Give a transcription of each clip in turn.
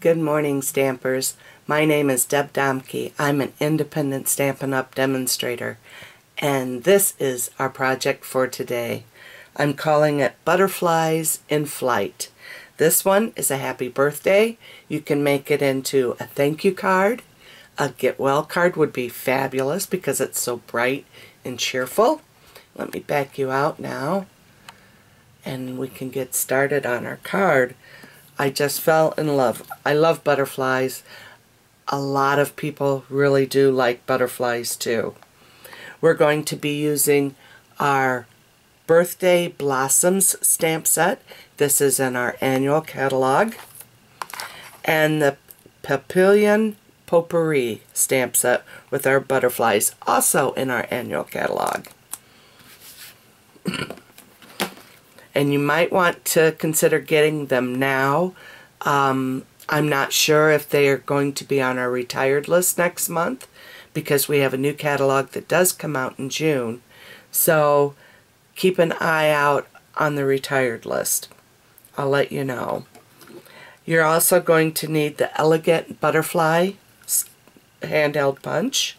Good morning, Stampers. My name is Deb Domke. I'm an independent Stampin' Up! demonstrator, and this is our project for today. I'm calling it Butterflies in Flight. This one is a happy birthday. You can make it into a thank you card. A get well card would be fabulous because it's so bright and cheerful. Let me back you out now and we can get started on our card. I just fell in love. I love butterflies. A lot of people really do like butterflies too. We're going to be using our Birthday Blossoms stamp set. This is in our annual catalog. And the Papillon Potpourri stamp set with our butterflies, also in our annual catalog. and you might want to consider getting them now. Um, I'm not sure if they are going to be on our retired list next month because we have a new catalog that does come out in June. So keep an eye out on the retired list. I'll let you know. You're also going to need the Elegant Butterfly handheld punch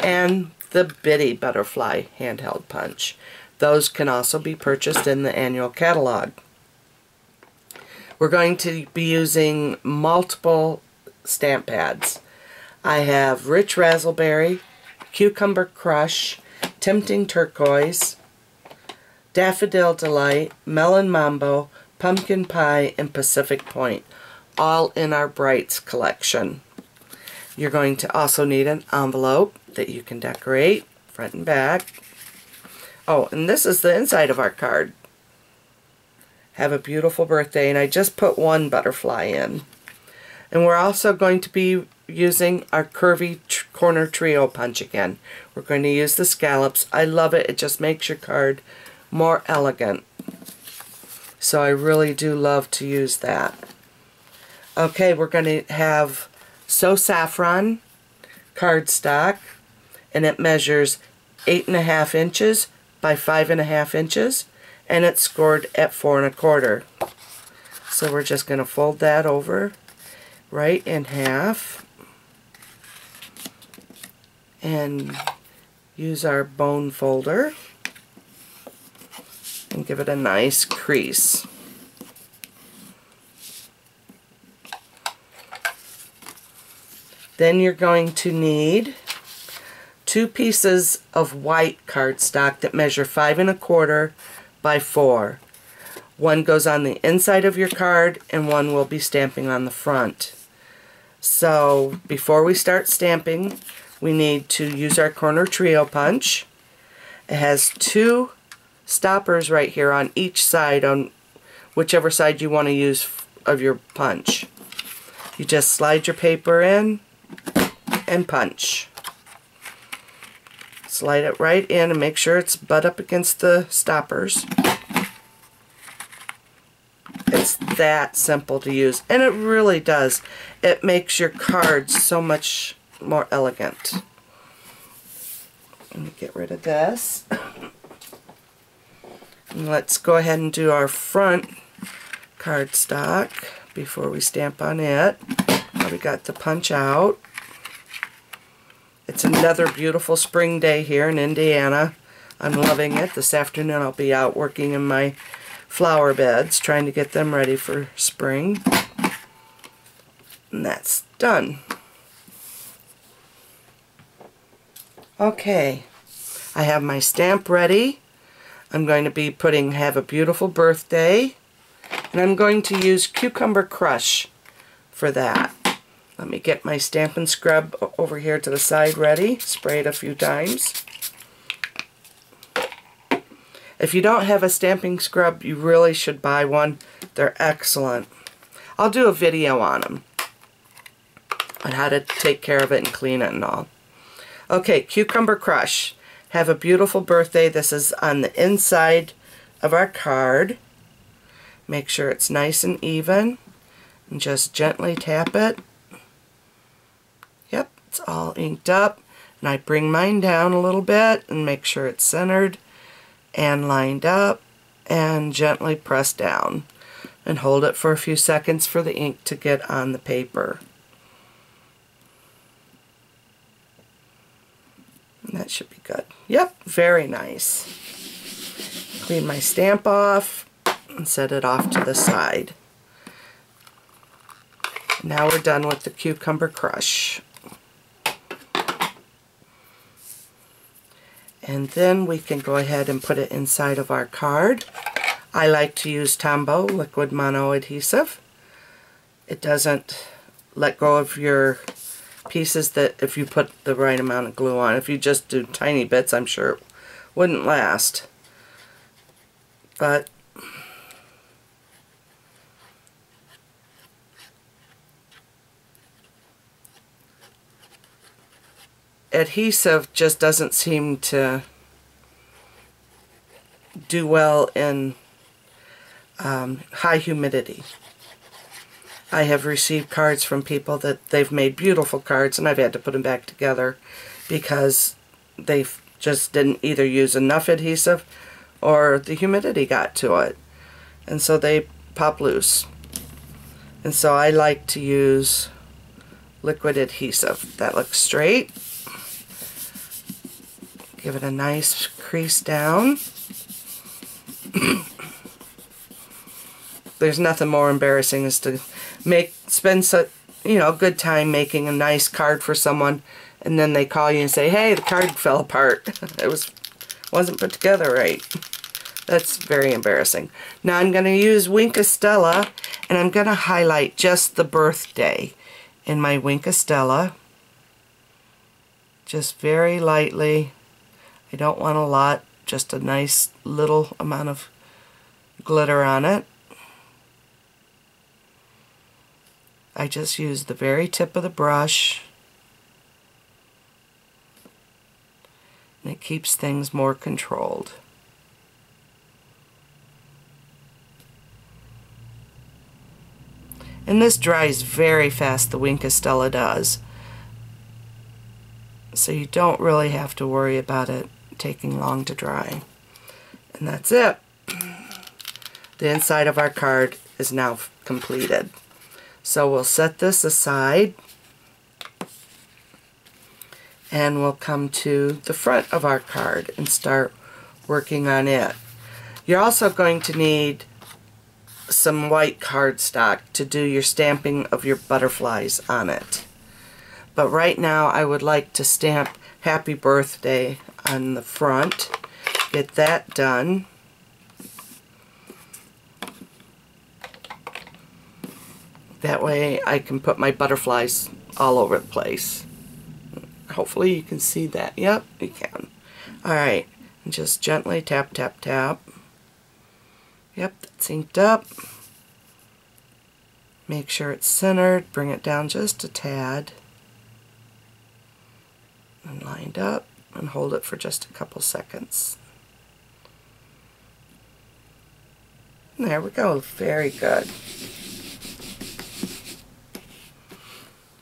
and the Bitty Butterfly handheld punch. Those can also be purchased in the annual catalog. We're going to be using multiple stamp pads. I have Rich Razzleberry, Cucumber Crush, Tempting Turquoise, Daffodil Delight, Melon Mambo, Pumpkin Pie, and Pacific Point, all in our Brights collection. You're going to also need an envelope that you can decorate, front and back, Oh, and this is the inside of our card. Have a beautiful birthday. And I just put one butterfly in. And we're also going to be using our curvy tr corner trio punch again. We're going to use the scallops. I love it. It just makes your card more elegant. So I really do love to use that. Okay, we're going to have So Saffron cardstock. And it measures eight and a half inches by five and a half inches and it's scored at four and a quarter. So we're just going to fold that over right in half and use our bone folder and give it a nice crease. Then you're going to need two pieces of white cardstock that measure five and a quarter by four. One goes on the inside of your card and one will be stamping on the front. So before we start stamping, we need to use our corner trio punch. It has two stoppers right here on each side on whichever side you want to use of your punch. You just slide your paper in and punch. Slide it right in and make sure it's butt up against the stoppers. It's that simple to use. And it really does. It makes your cards so much more elegant. Let me get rid of this. And let's go ahead and do our front cardstock before we stamp on it. We got the punch out. Another beautiful spring day here in Indiana. I'm loving it. This afternoon I'll be out working in my flower beds, trying to get them ready for spring. And that's done. Okay, I have my stamp ready. I'm going to be putting Have a Beautiful Birthday. And I'm going to use Cucumber Crush for that. Let me get my Stampin' Scrub over here to the side ready. Spray it a few times. If you don't have a stamping scrub, you really should buy one. They're excellent. I'll do a video on them. On how to take care of it and clean it and all. Okay, Cucumber Crush. Have a beautiful birthday. This is on the inside of our card. Make sure it's nice and even. And just gently tap it. It's all inked up. And I bring mine down a little bit and make sure it's centered and lined up and gently press down. and hold it for a few seconds for the ink to get on the paper. And that should be good. Yep, very nice. Clean my stamp off and set it off to the side. Now we're done with the cucumber crush. And then we can go ahead and put it inside of our card. I like to use Tombow liquid mono adhesive. It doesn't let go of your pieces that if you put the right amount of glue on. If you just do tiny bits, I'm sure it wouldn't last. But adhesive just doesn't seem to do well in um, high humidity. I have received cards from people that they've made beautiful cards and I've had to put them back together because they just didn't either use enough adhesive or the humidity got to it. And so they pop loose. And so I like to use liquid adhesive. That looks straight. Give it a nice crease down. There's nothing more embarrassing is to make spend so you know good time making a nice card for someone and then they call you and say hey the card fell apart. It was wasn't put together right. That's very embarrassing. Now I'm going to use Wink Stella and I'm going to highlight just the birthday in my Wink Stella just very lightly I don't want a lot just a nice little amount of glitter on it I just use the very tip of the brush and it keeps things more controlled. And this dries very fast, the Wink Stella does. So you don't really have to worry about it taking long to dry. And that's it. The inside of our card is now completed. So we'll set this aside and we'll come to the front of our card and start working on it. You're also going to need some white cardstock to do your stamping of your butterflies on it. But right now I would like to stamp happy birthday on the front. Get that done. That way I can put my butterflies all over the place. Hopefully you can see that. Yep, you can. Alright, just gently tap, tap, tap. Yep, that's inked up. Make sure it's centered. Bring it down just a tad. And lined up. And hold it for just a couple seconds. There we go. Very good.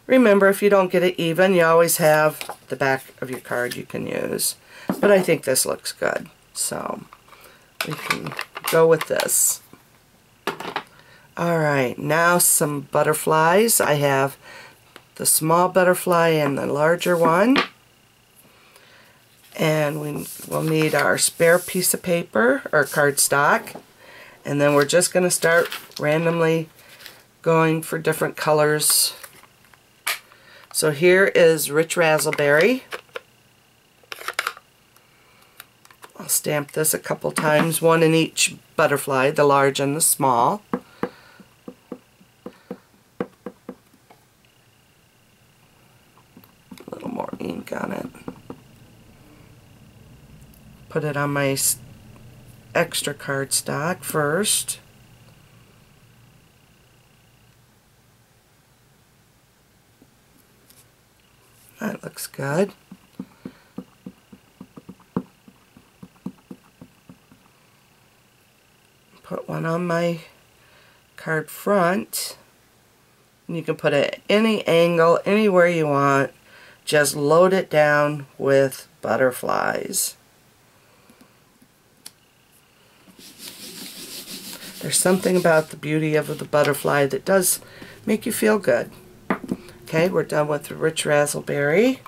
Remember, if you don't get it even, you always have the back of your card you can use. But I think this looks good, so we can go with this. Alright, now some butterflies. I have the small butterfly and the larger one. And we will need our spare piece of paper or cardstock. And then we're just going to start randomly going for different colors so here is Rich Razzleberry. I'll stamp this a couple times, one in each butterfly, the large and the small. A little more ink on it. Put it on my extra cardstock first. That looks good. Put one on my card front. You can put it any angle, anywhere you want. Just load it down with butterflies. There's something about the beauty of the butterfly that does make you feel good. Okay, we're done with the rich razzleberry.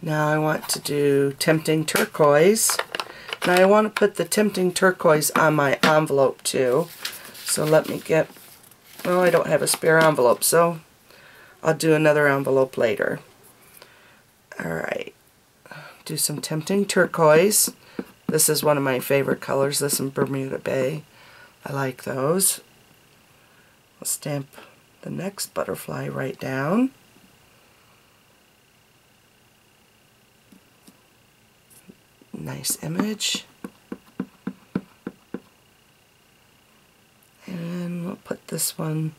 Now I want to do Tempting Turquoise. Now I want to put the Tempting Turquoise on my envelope too. So let me get, well I don't have a spare envelope so I'll do another envelope later. Alright, do some Tempting Turquoise. This is one of my favorite colors, this in Bermuda Bay. I like those. I'll stamp the next butterfly right down. Nice image. And we'll put this one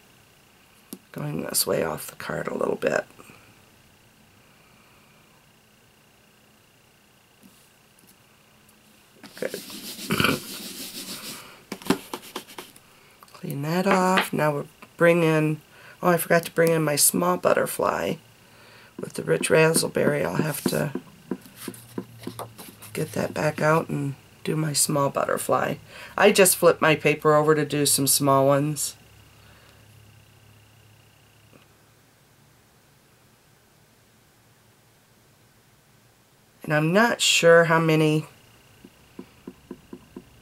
going this way off the card a little bit. Good. Clean Now we'll bring in oh I forgot to bring in my small butterfly. With the rich razzleberry I'll have to get that back out and do my small butterfly. I just flipped my paper over to do some small ones. And I'm not sure how many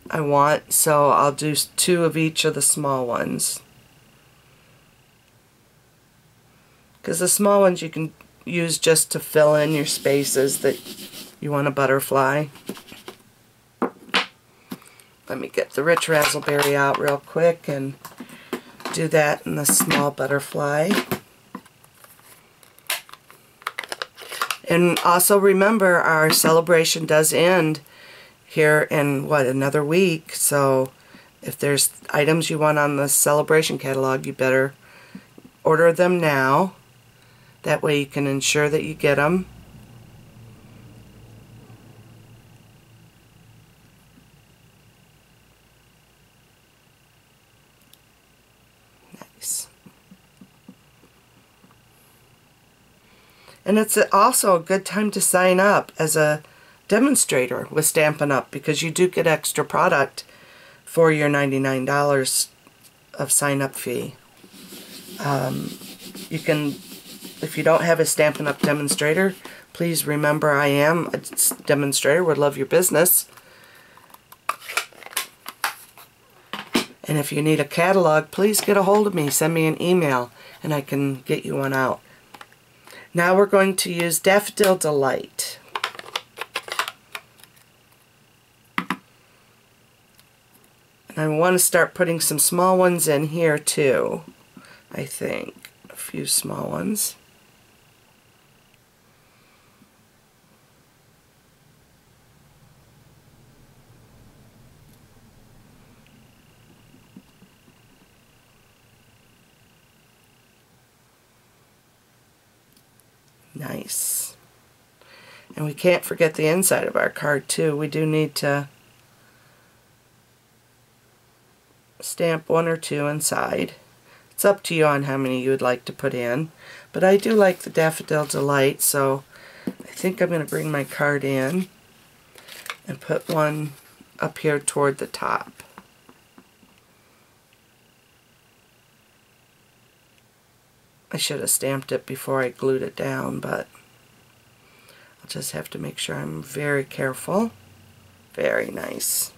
I want, so I'll do two of each of the small ones. Because the small ones you can use just to fill in your spaces that you want a butterfly. Let me get the rich razzleberry out real quick and do that in the small butterfly. And also remember our celebration does end here in what another week so if there's items you want on the celebration catalog you better order them now that way you can ensure that you get them And it's also a good time to sign up as a demonstrator with Stampin' Up! because you do get extra product for your $99 of sign-up fee. Um, you can, if you don't have a Stampin' Up! demonstrator, please remember I am a demonstrator, would love your business. And if you need a catalog, please get a hold of me. Send me an email and I can get you one out. Now we're going to use Daffodil Delight. And I want to start putting some small ones in here too, I think. A few small ones. Nice. And we can't forget the inside of our card too. We do need to stamp one or two inside. It's up to you on how many you would like to put in. But I do like the Daffodil Delight, so I think I'm going to bring my card in and put one up here toward the top. I should have stamped it before I glued it down, but I'll just have to make sure I'm very careful. Very nice.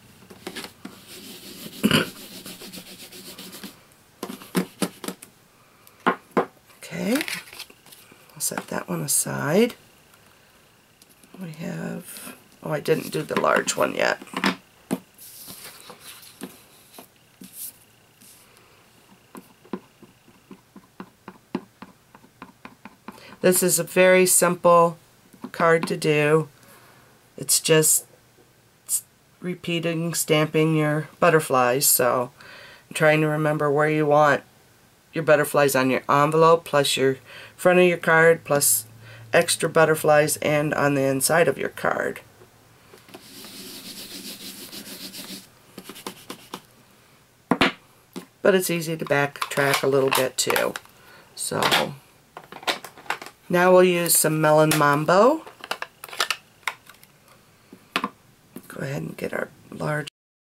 okay, I'll set that one aside. We have, oh I didn't do the large one yet. This is a very simple card to do. It's just repeating, stamping your butterflies. So I'm trying to remember where you want your butterflies on your envelope, plus your front of your card, plus extra butterflies and on the inside of your card. But it's easy to backtrack a little bit too. So now we'll use some Melon Mambo. Go ahead and get our large